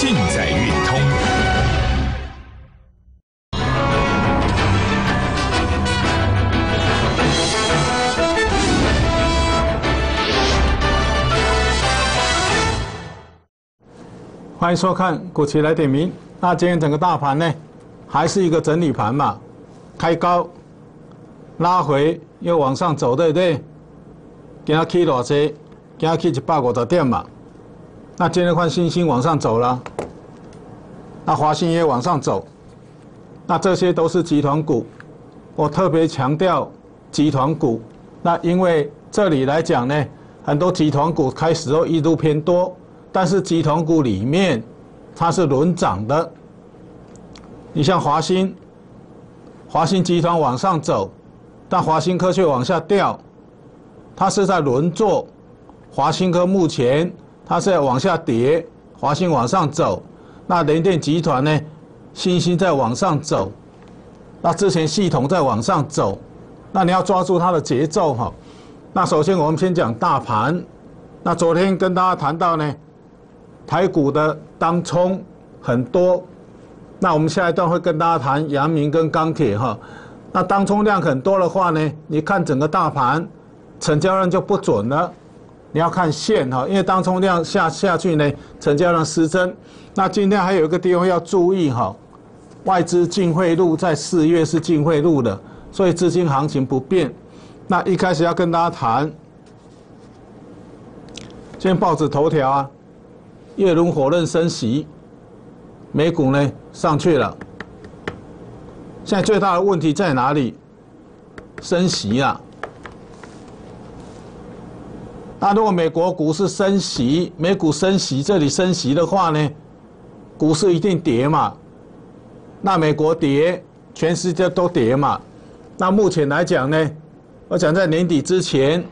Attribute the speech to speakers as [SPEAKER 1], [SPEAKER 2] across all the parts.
[SPEAKER 1] 尽在运通。
[SPEAKER 2] 欢迎收看《股奇来点名》。那今天整个大盘呢，还是一个整理盘嘛，开高，拉回又往上走，对不对？今天 K 多少？今天 K 一百五十点嘛。那今天换星星往上走了，那华兴也往上走，那这些都是集团股。我特别强调集团股，那因为这里来讲呢，很多集团股开始后一度偏多。但是集团股里面，它是轮涨的。你像华兴，华兴集团往上走，但华兴科却往下掉，它是在轮做。华兴科目前它是在往下跌，华兴往上走。那联电集团呢？星星在往上走，那之前系统在往上走，那你要抓住它的节奏哈。那首先我们先讲大盘。那昨天跟大家谈到呢。台股的当冲很多，那我们下一段会跟大家谈阳明跟钢铁哈。那当冲量很多的话呢，你看整个大盘成交量就不准了，你要看线哈，因为当冲量下下去呢，成交量失真。那今天还有一个地方要注意哈，外资净汇入在四月是净汇入的，所以资金行情不变。那一开始要跟大家谈，今天报纸头条啊。叶伦火刃升息，美股呢上去了。现在最大的问题在哪里？升息啊！那如果美国股市升息，美股升息，这里升息的话呢，股市一定跌嘛？那美国跌，全世界都跌嘛？那目前来讲呢，我讲在年底之前，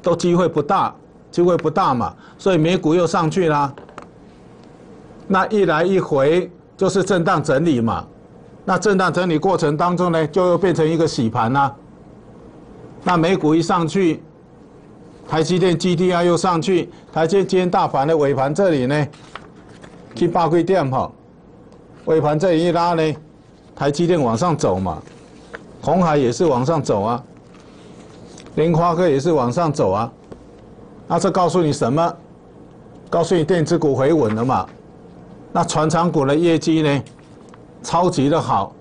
[SPEAKER 2] 都机会不大，机会不大嘛，所以美股又上去了。那一来一回就是震荡整理嘛，那震荡整理过程当中呢，就又变成一个洗盘啦。那美股一上去，台积电 GDR 又上去，台积电大盘的尾盘这里呢，去八贵点哈，尾盘这里一拉呢，台积电往上走嘛，红海也是往上走啊，联发科也是往上走啊，那这告诉你什么？告诉你电子股回稳了嘛。那船厂股的业绩呢，超级的好，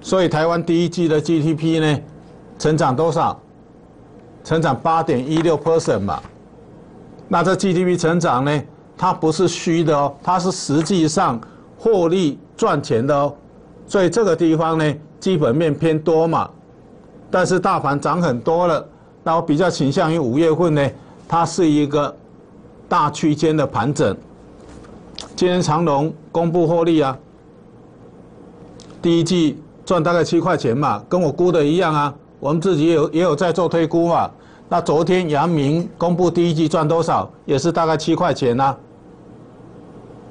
[SPEAKER 2] 所以台湾第一季的 GDP 呢，成长多少？成长八点一六 percent 嘛。那这 GDP 成长呢，它不是虚的哦，它是实际上获利赚钱的哦。所以这个地方呢，基本面偏多嘛。但是大盘涨很多了，那我比较倾向于五月份呢，它是一个大区间的盘整。今天长隆公布获利啊，第一季赚大概七块钱嘛，跟我估的一样啊。我们自己也有也有在做推估嘛。那昨天阳明公布第一季赚多少，也是大概七块钱呐。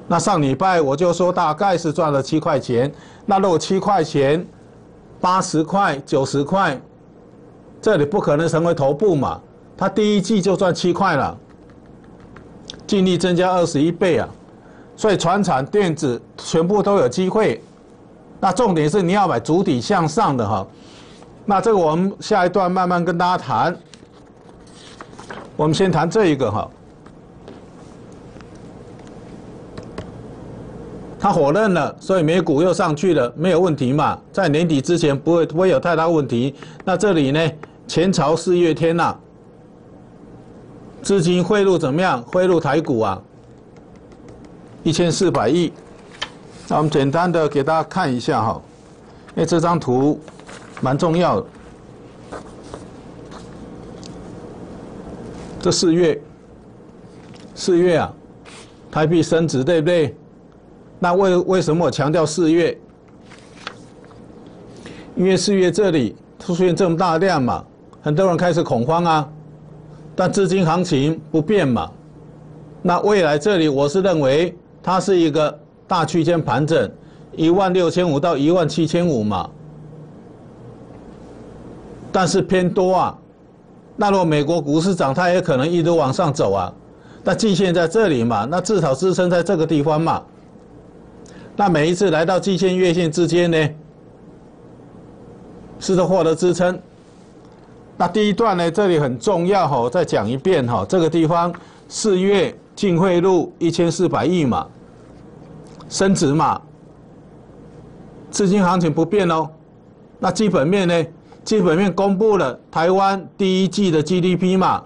[SPEAKER 2] 那上礼拜我就说大概是赚了七块钱。那如果七块钱，八十块、九十块，这里不可能成为头部嘛。它第一季就赚七块了，净利增加二十一倍啊。所以，船产电子全部都有机会。那重点是你要买主体向上的哈。那这个我们下一段慢慢跟大家谈。我们先谈这一个哈。它火热了，所以美股又上去了，没有问题嘛？在年底之前不会不会有太大问题。那这里呢，前朝四月天呐，资金汇入怎么样？汇入台股啊？一千四百亿，那我们简单的给大家看一下哈，因为这张图蛮重要的。这四月，四月啊，台币升值对不对？那为为什么我强调四月？因为四月这里出现这么大量嘛，很多人开始恐慌啊，但资金行情不变嘛。那未来这里我是认为。它是一个大区间盘整，一万六千五到一万七千五嘛，但是偏多啊。那如果美国股市涨，它也可能一直往上走啊。那季线在这里嘛，那至少支撑在这个地方嘛。那每一次来到季线、月线之间呢，是都获得支撑。那第一段呢，这里很重要哈，再讲一遍哈，这个地方四月净汇入一千四百亿嘛，升值嘛，资金行情不变哦。那基本面呢？基本面公布了台湾第一季的 GDP 嘛，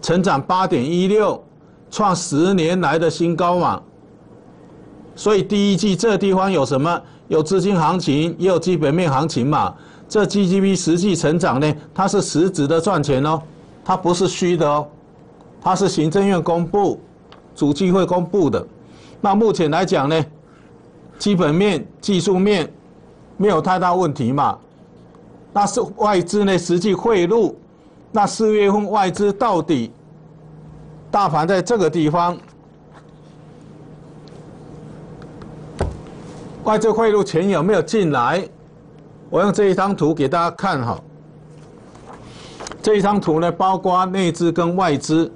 [SPEAKER 2] 成长八点一六，创十年来的新高嘛。所以第一季这地方有什么？有资金行情，也有基本面行情嘛。这 GDP 实际成长呢，它是实质的赚钱哦，它不是虚的哦，它是行政院公布、主计会公布的。那目前来讲呢，基本面、技术面没有太大问题嘛。那是外资呢实际汇入，那四月份外资到底大盘在这个地方，外资汇入钱有没有进来？我用这一张图给大家看哈。这一张图呢，包括内资跟外资。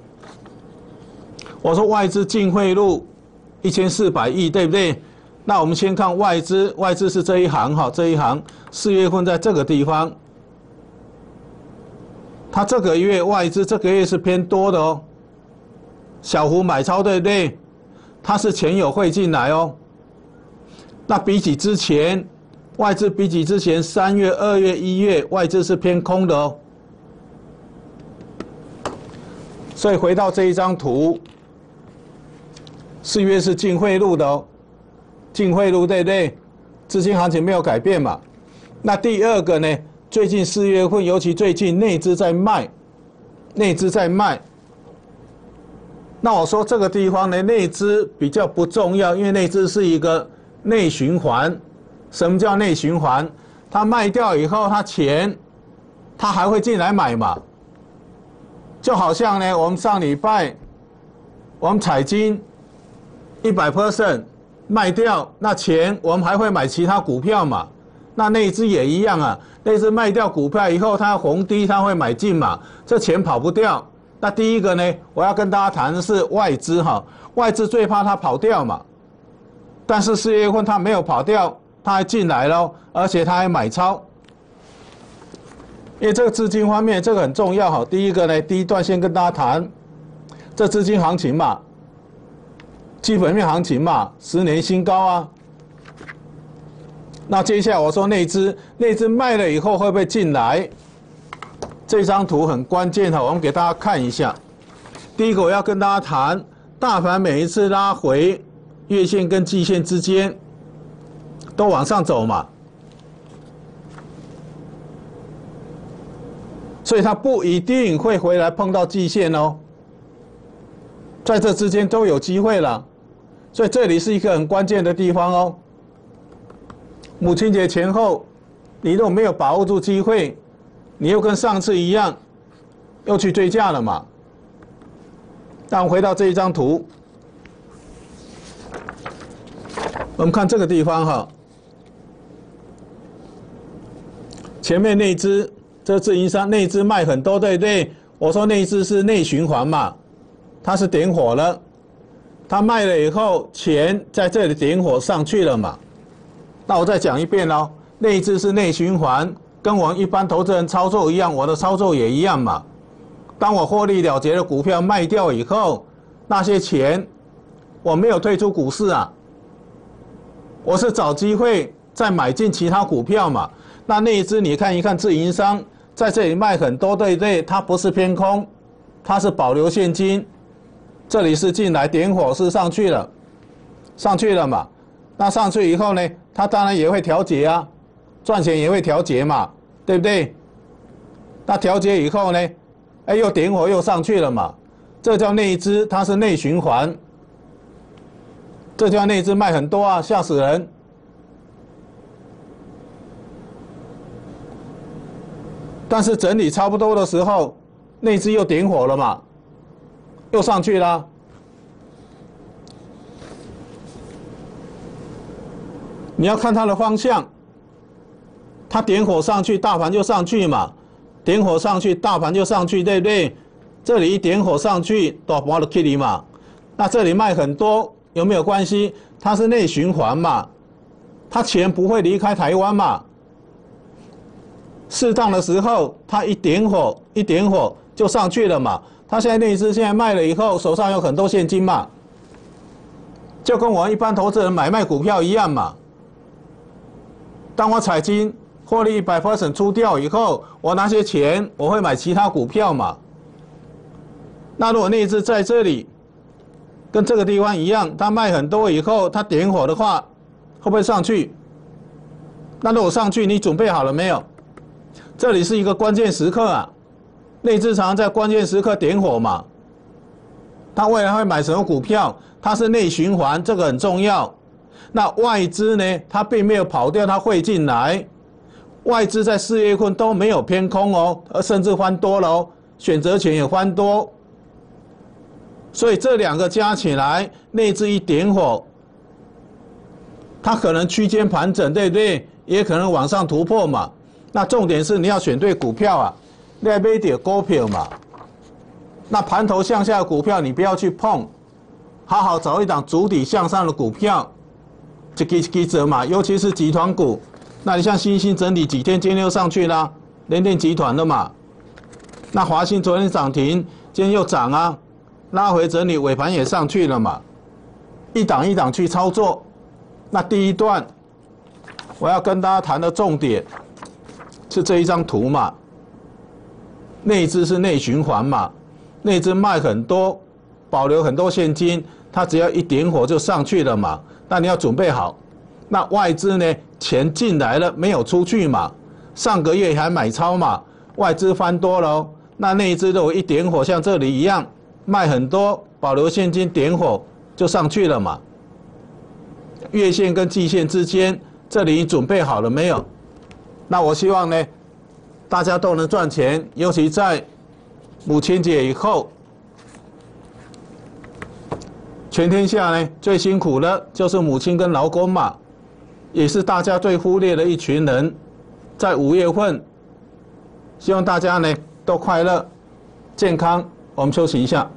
[SPEAKER 2] 我说外资净汇入一千四百亿，对不对？那我们先看外资，外资是这一行哈，这一行四月份在这个地方，它这个月外资这个月是偏多的哦，小幅买超对不对？它是钱有汇进来哦，那比起之前，外资比起之前三月、二月、一月外资是偏空的哦，所以回到这一张图，四月是净汇入的哦。净汇入对不对？资金行情没有改变嘛？那第二个呢？最近四月份，尤其最近内资在卖，内资在卖。那我说这个地方呢，内资比较不重要，因为内资是一个内循环。什么叫内循环？它卖掉以后，它钱，它还会进来买嘛？就好像呢，我们上礼拜，我们彩金一百 percent。卖掉那钱，我们还会买其他股票嘛？那那只也一样啊。那只卖掉股票以后，它红低，它会买进嘛？这钱跑不掉。那第一个呢，我要跟大家谈的是外资哈。外资最怕它跑掉嘛。但是四月份它没有跑掉，它还进来了，而且它还买超。因为这个资金方面，这个很重要哈。第一个呢，第一段先跟大家谈这资金行情嘛。基本面行情嘛，十年新高啊。那接下来我说那只那只卖了以后会不会进来？这张图很关键哈，我们给大家看一下。第一个我要跟大家谈，大盘每一次拉回月线跟季线之间都往上走嘛，所以它不一定会回来碰到季线哦，在这之间都有机会了。所以这里是一个很关键的地方哦。母亲节前后，你如果没有把握住机会，你又跟上次一样，又去追价了嘛？但回到这一张图，我们看这个地方哈，前面那只这自营商那只卖很多对不对？我说那只是内循环嘛，它是点火了。他卖了以后，钱在这里点火上去了嘛？那我再讲一遍喽哦，内资是内循环，跟我们一般投资人操作一样，我的操作也一样嘛。当我获利了结的股票卖掉以后，那些钱我没有退出股市啊，我是找机会再买进其他股票嘛。那内资你看一看，自营商在这里卖很多，对不对？它不是偏空，它是保留现金。这里是进来点火是上去了，上去了嘛？那上去以后呢，它当然也会调节啊，赚钱也会调节嘛，对不对？那调节以后呢，哎，又点火又上去了嘛？这叫内资，它是内循环。这叫内资卖很多啊，吓死人！但是整理差不多的时候，内资又点火了嘛？又上去了，你要看它的方向，它点火上去，大盘就上去嘛，点火上去，大盘就上去，对不对？这里一点火上去，大盘就 K 里嘛，那这里卖很多有没有关系？它是内循环嘛，它钱不会离开台湾嘛。适当的时候，它一点火，一点火就上去了嘛。他现在那一只现在卖了以后，手上有很多现金嘛，就跟我一般投资人买卖股票一样嘛。当我彩金获利一百 percent 出掉以后，我拿些钱我会买其他股票嘛。那如果那一只在这里，跟这个地方一样，它卖很多以后，它点火的话，会不会上去？那如果上去，你准备好了没有？这里是一个关键时刻啊，内资常在关键时刻点火嘛。他未来会买什么股票？它是内循环，这个很重要。那外资呢？它并没有跑掉，它会进来。外资在四月份都没有偏空哦，而甚至翻多了哦，选择权也翻多。所以这两个加起来，内资一点火，它可能区间盘整，对不对？也可能往上突破嘛。那重点是你要选对股票啊，那买点股票嘛。那盘头向下的股票你不要去碰，好好找一档主底向上的股票，这给给折嘛。尤其是集团股，那你像新兴整理几天，今天又上去了，联电集团的嘛。那华兴昨天涨停，今天又涨啊，拉回整理尾盘也上去了嘛。一档一档去操作。那第一段我要跟大家谈的重点。是这一张图嘛？内资是内循环嘛？内资卖很多，保留很多现金，它只要一点火就上去了嘛。那你要准备好。那外资呢？钱进来了没有出去嘛？上个月还买超嘛？外资翻多了，那内资如果一点火，像这里一样卖很多，保留现金点火就上去了嘛？月线跟季线之间，这里准备好了没有？那我希望呢，大家都能赚钱，尤其在母亲节以后，全天下呢最辛苦的就是母亲跟劳工嘛，也是大家最忽略的一群人。在五月份，希望大家呢都快乐、健康。我们休息一下。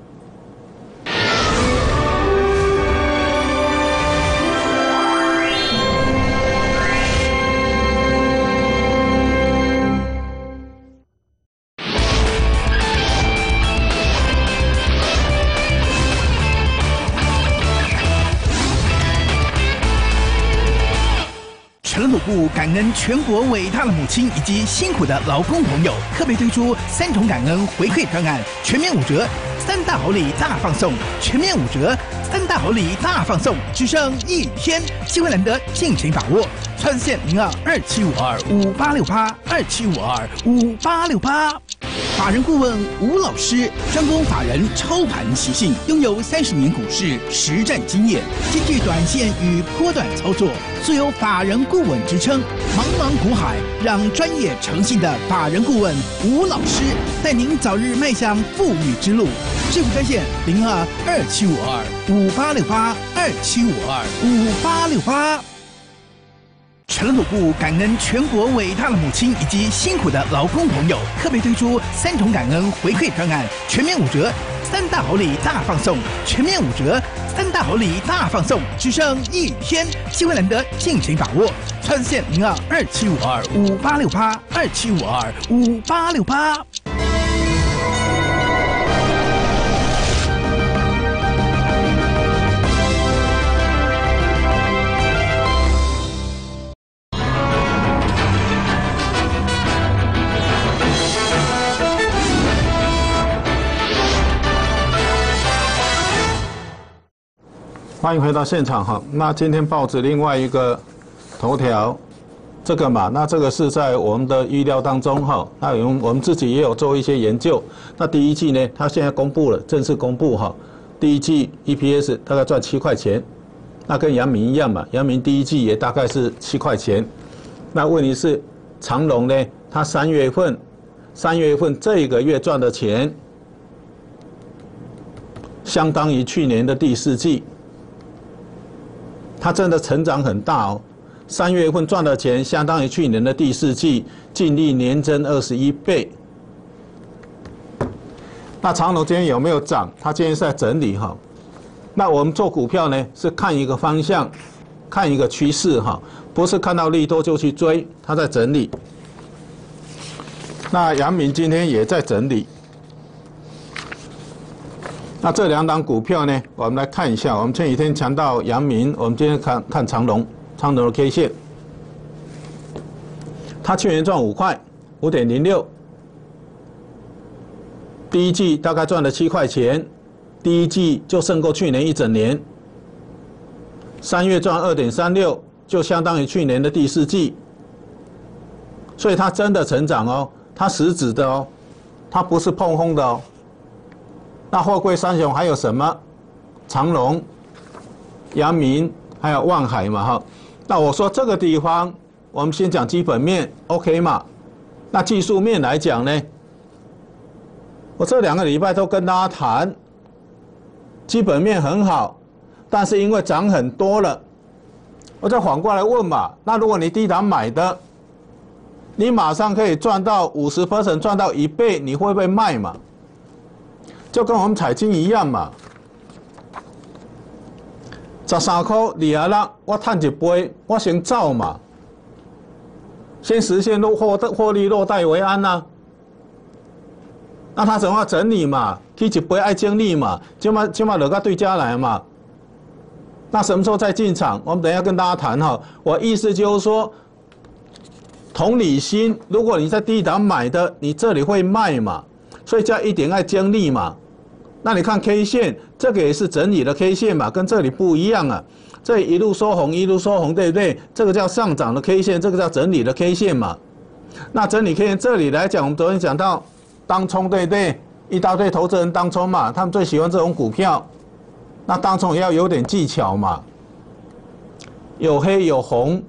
[SPEAKER 1] 感恩全国伟大的母亲以及辛苦的劳工朋友，特别推出三重感恩回馈方案，全面五折，三大好礼大放送，全面五折，三大好礼大放送，只剩一天，机会难得，尽情把握。川线零二二七五二五八六八二七五二五八六八。法人顾问吴老师专攻法人操盘习性，拥有三十年股市实战经验，兼具短线与波段操作，素有法人顾问之称。茫茫股海，让专业诚信的法人顾问吴老师带您早日迈向富裕之路。致富专线零二二七五二五八六八二七五二五八六八。陈土部感恩全国伟大的母亲以及辛苦的劳工朋友，特别推出三重感恩回馈方案，全面五折，三大好礼大放送，全面五折，三大好礼大放送，只剩一天，机会难得，敬请把握。川线零二二七五二五八六八二七五二五八六八。
[SPEAKER 2] 欢迎回到现场哈。那今天报纸另外一个头条，这个嘛，那这个是在我们的预料当中哈。那我们我们自己也有做一些研究。那第一季呢，它现在公布了，正式公布哈。第一季 EPS 大概赚七块钱，那跟阳明一样嘛。阳明第一季也大概是七块钱。那问题是长隆呢，它三月份三月份这个月赚的钱，相当于去年的第四季。它真的成长很大哦，三月份赚的钱相当于去年的第四季净利年增二十一倍。那长隆今天有没有涨？它今天是在整理哈。那我们做股票呢，是看一个方向，看一个趋势哈，不是看到利多就去追，它在整理。那阳明今天也在整理。那这两档股票呢，我们来看一下。我们前几天强调阳明，我们今天看看长隆，长隆的 K 线，它去年赚五块，五点零六。第一季大概赚了七块钱，第一季就胜过去年一整年。三月赚二点三六，就相当于去年的第四季。所以它真的成长哦，它实质的哦，它不是碰空的哦。那货柜三雄还有什么？长隆、阳明还有万海嘛哈。那我说这个地方，我们先讲基本面，OK 嘛？那技术面来讲呢？我这两个礼拜都跟大家谈，基本面很好，但是因为涨很多了，我再反过来问嘛，那如果你低档买的，你马上可以赚到五十%，赚到一倍，你会不会卖嘛？就跟我们彩金一样嘛，十三块二啊啦，我赚一杯，我先走嘛，先实现落获获利落袋为安呐。那他怎么整理嘛？去一杯爱经历嘛？起码起码落个对家来嘛？那什么时候再进场？我们等一下跟大家谈哈。我意思就是说，同理心，如果你在低档买的，你这里会卖嘛？所以叫一点爱经历嘛。那你看 K 线，这个也是整理的 K 线嘛，跟这里不一样啊。这一路收红，一路收红，对不对？这个叫上涨的 K 线，这个叫整理的 K 线嘛。那整理 K 线这里来讲，我们昨天讲到。当冲对不对？一大堆投资人当冲嘛，他们最喜欢这种股票。那当冲也要有点技巧嘛，有黑有红。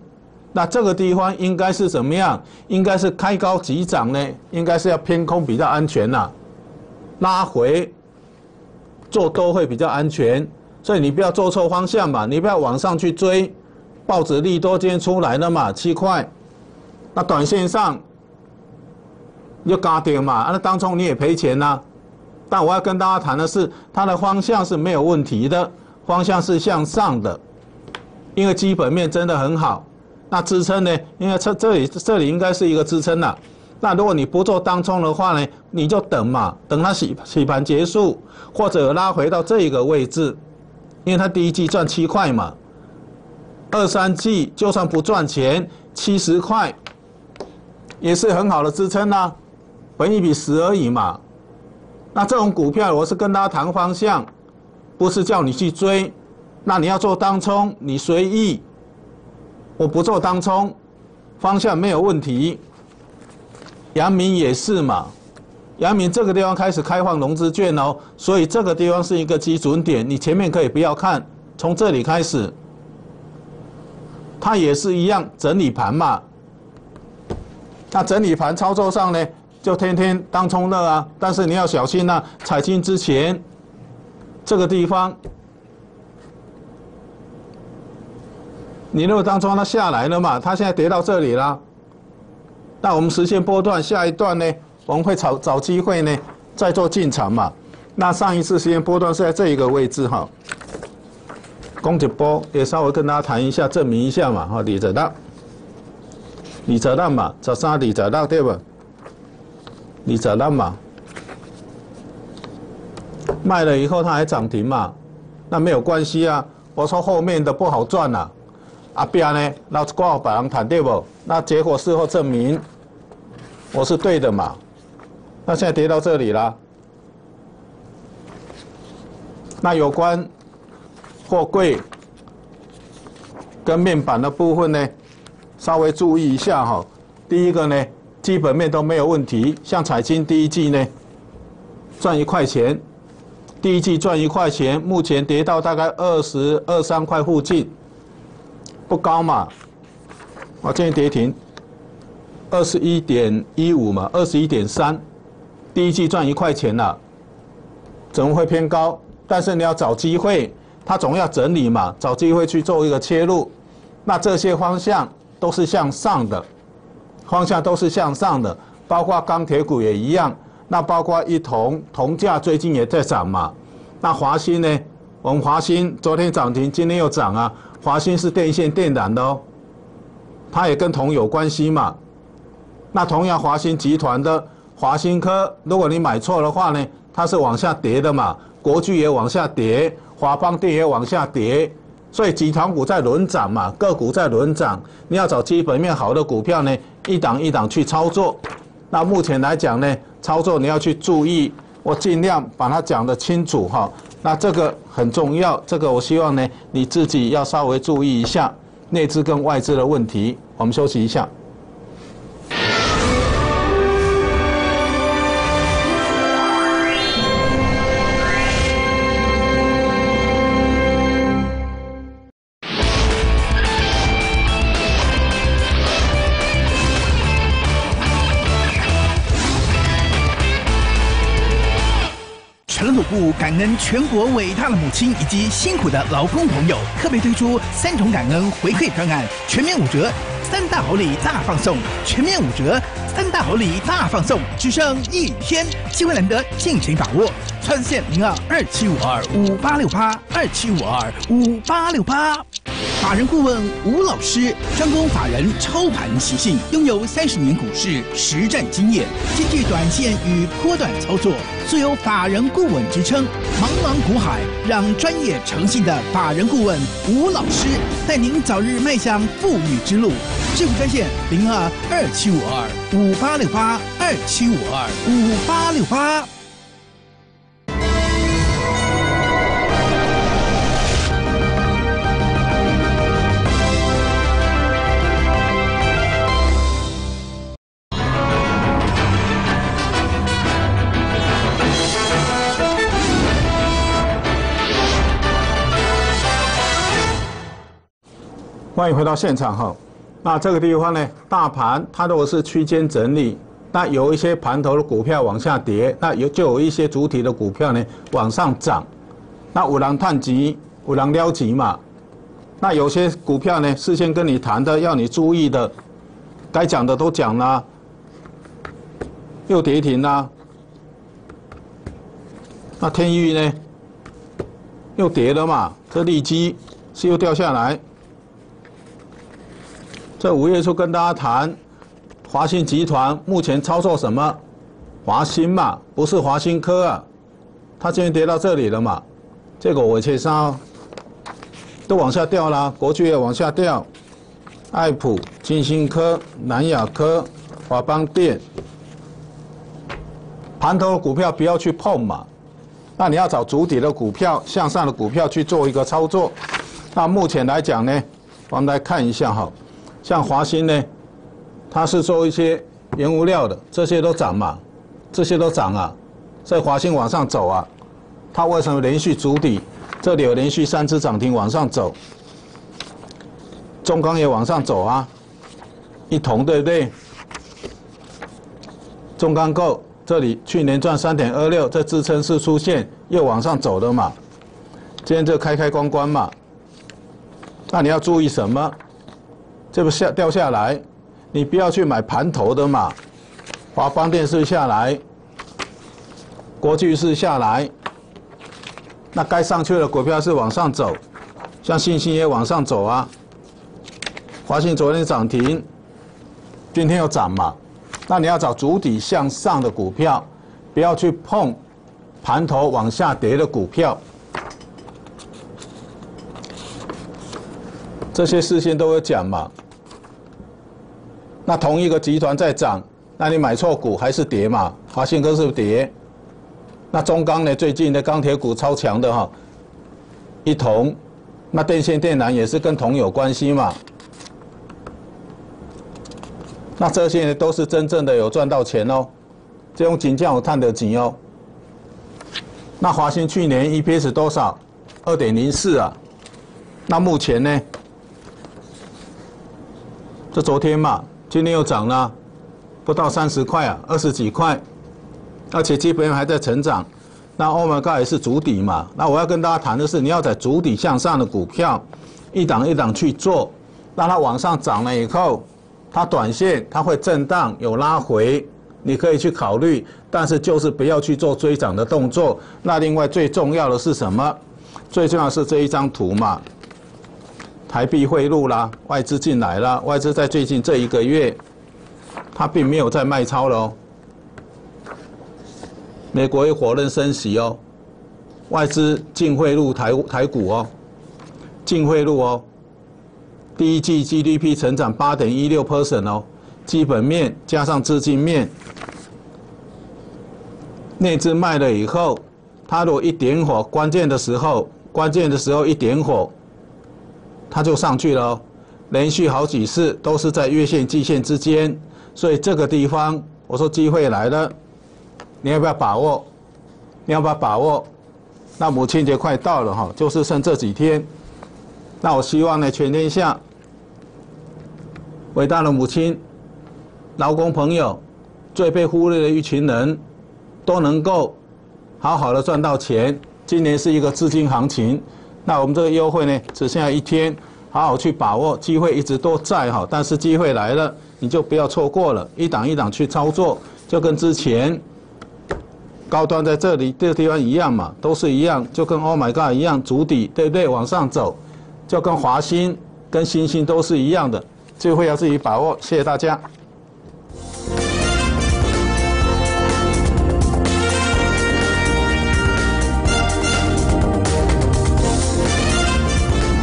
[SPEAKER 2] 那这个地方应该是怎么样？应该是开高急涨呢？应该是要偏空比较安全呐。拉回做多会比较安全，所以你不要做错方向嘛，你不要往上去追。报纸利多今天出来了嘛，七块。那短线上。你就嘎跌嘛，那当中你也赔钱呐。但我要跟大家谈的是，它的方向是没有问题的，方向是向上的，因为基本面真的很好。那支撑呢？因为这这里这里应该是一个支撑了。那如果你不做当冲的话呢，你就等嘛，等它洗洗盘结束，或者拉回到这一个位置，因为它第一季赚七块嘛，二三季就算不赚钱，七十块也是很好的支撑啦。本一比十而已嘛，那这种股票我是跟大家谈方向，不是叫你去追。那你要做当冲，你随意。我不做当冲，方向没有问题。阳明也是嘛，阳明这个地方开始开放融资券哦，所以这个地方是一个基准点，你前面可以不要看，从这里开始，它也是一样整理盘嘛。那整理盘操作上呢？就天天当冲热啊，但是你要小心呐！踩进之前，这个地方，你如果当冲它下来了嘛，它现在跌到这里了，那我们实现波段下一段呢，我们会找找机会呢，再做进场嘛。那上一次实现波段是在这一个位置哈，攻击波也稍微跟大家谈一下，证明一下嘛哈，李泽大，李泽大嘛，早上李泽大对吧？你咋那嘛？卖了以后它还涨停嘛？那没有关系啊。我说后面的不好赚呐。阿边呢，那挂百人谈对不？那结果事后证明我是对的嘛？那现在跌到这里了。那有关货柜跟面板的部分呢，稍微注意一下哈。第一个呢。基本面都没有问题，像彩金第一季呢赚一块钱，第一季赚一块钱，目前跌到大概二十二三块附近，不高嘛，我建议跌停，二十一点一五嘛，二十一点三，第一季赚一块钱了，怎么会偏高？但是你要找机会，它总要整理嘛，找机会去做一个切入，那这些方向都是向上的。方向都是向上的，包括钢铁股也一样。那包括一铜，铜价最近也在涨嘛。那华兴呢？我们华兴昨天涨停，今天又涨啊。华兴是电线电缆的哦，它也跟铜有关系嘛。那同样华兴集团的华兴科，如果你买错的话呢，它是往下跌的嘛。国巨也往下跌，华邦电也往下跌，所以集团股在轮涨嘛，个股在轮涨。你要找基本面好的股票呢，一档一档去操作。那目前来讲呢，操作你要去注意，我尽量把它讲得清楚哈。那这个很重要，这个我希望呢你自己要稍微注意一下内资跟外资的问题。我们休息一下。
[SPEAKER 1] 感恩全国伟大的母亲以及辛苦的劳工朋友，特别推出三重感恩回馈专案，全面五折，三大好礼大放送，全面五折，三大好礼大放送，只剩一天，机会难得，尽情把握。川线零二二七五二五八六八二七五二五八六八。法人顾问吴老师专攻法人操盘习性，拥有三十年股市实战经验，兼具短线与波段操作，素有法人顾问之称。茫茫股海，让专业诚信的法人顾问吴老师带您早日迈向富裕之路。致富专线零二二七五二五八六八二七五二五八六八。
[SPEAKER 2] 欢迎回到现场哈，那这个地方呢，大盘它如果是区间整理，那有一些盘头的股票往下跌，那有就有一些主体的股票呢往上涨，那五郎探级，五郎撩级嘛，那有些股票呢事先跟你谈的要你注意的，该讲的都讲了，又跌停啦，那天域呢又跌了嘛，这利基是又掉下来。在五月初跟大家谈，华兴集团目前操作什么？华兴嘛，不是华兴科啊。它今天跌到这里了嘛？这个我介绍，都往下掉了，国巨也往下掉，爱普、金星科、南亚科、华邦电，盘头的股票不要去碰嘛。那你要找主体的股票、向上的股票去做一个操作。那目前来讲呢，我们来看一下哈。像华兴呢，它是做一些原物料的，这些都涨嘛，这些都涨啊，在华兴往上走啊，它为什么连续筑底？这里有连续三次涨停往上走，中钢也往上走啊，一同对不对？中钢构这里去年赚三点二六，这支撑是出现又往上走的嘛，今天就开开关关嘛，那你要注意什么？这不下掉下来，你不要去买盘头的嘛。华邦电视下来，国巨是下来，那该上去的股票是往上走，像信心也往上走啊。华信昨天涨停，今天又涨嘛，那你要找主底向上的股票，不要去碰盘头往下跌的股票。这些事先都有讲嘛。那同一个集团在涨，那你买错股还是跌嘛？华信科是跌。那中钢呢？最近的钢铁股超强的哈，一铜，那电线电缆也是跟铜有关系嘛。那这些呢都是真正的有赚到钱哦，这种金价我探得紧哦。那华兴去年 EPS 多少？二点零四啊。那目前呢？这昨天嘛。今天又涨了，不到三十块啊，二十几块，而且基本上还在成长。那欧盟高也是主底嘛。那我要跟大家谈的是，你要在主底向上的股票，一档一档去做，让它往上涨了以后，它短线它会震荡有拉回，你可以去考虑，但是就是不要去做追涨的动作。那另外最重要的是什么？最重要是这一张图嘛，台币汇入啦，外资进来了，外资在最近这一个月，它并没有在卖超了哦。美国也否认升息哦，外资净汇入台台股哦，净汇入哦，第一季 GDP 成长八点一六 percent 哦，基本面加上资金面，内资卖了以后，它如果一点火，关键的时候，关键的时候一点火，它就上去了，连续好几次都是在月线、季线之间，所以这个地方我说机会来了。你要不要把握？你要不要把握？那母亲节快到了哈，就是剩这几天。那我希望呢，全天下伟大的母亲、劳工朋友、最被忽略的一群人，都能够好好的赚到钱。今年是一个资金行情，那我们这个优惠呢，只剩下一天，好好去把握机会，一直都在哈。但是机会来了，你就不要错过了，一档一档去操作，就跟之前。高端在这里这个地方一样嘛，都是一样，就跟 Oh my God 一样，主底对不对？往上走，就跟华兴、跟星星都是一样的，机会要自己把握。谢谢大家。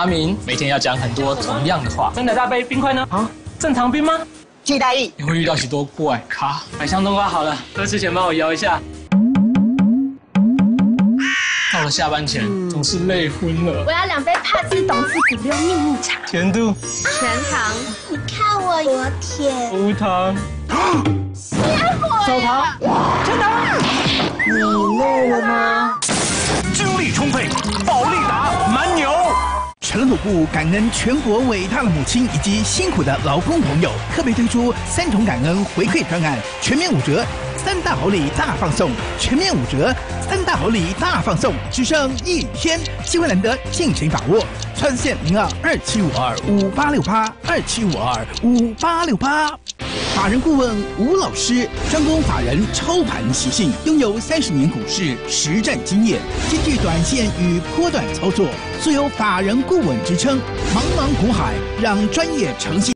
[SPEAKER 3] 阿明每天要讲很多同样的话。
[SPEAKER 4] 真的大杯冰块呢？啊，正常冰吗？
[SPEAKER 5] 巨大意。
[SPEAKER 3] 你会遇到许多怪咖。
[SPEAKER 4] 买箱冬瓜好了，喝之前帮我摇一下。
[SPEAKER 3] 到了下班前总是累昏了。
[SPEAKER 6] 我要两杯帕斯董事谷六秘密茶。
[SPEAKER 3] 甜度
[SPEAKER 6] 全糖。你看我多甜。
[SPEAKER 3] 无糖。
[SPEAKER 6] 鲜果。
[SPEAKER 4] 少糖。全糖。
[SPEAKER 5] 你累了吗？
[SPEAKER 1] 精力充沛，保利达蛮牛。陈鲁部感恩全国伟大的母亲以及辛苦的劳工朋友，特别推出三重感恩回馈专案，全面五折，三大好礼大放送，全面五折，三大好礼大放送，只剩一天，机会难得，尽情把握。川线零二二七五二五八六八二七五二五八六八。法人顾问吴老师，专攻法人操盘习性，拥有三十年股市实战经验，兼具短线与波段操作，素有法人顾问之称。茫茫股海，让专业诚信。